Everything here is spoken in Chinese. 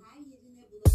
还一直那不都。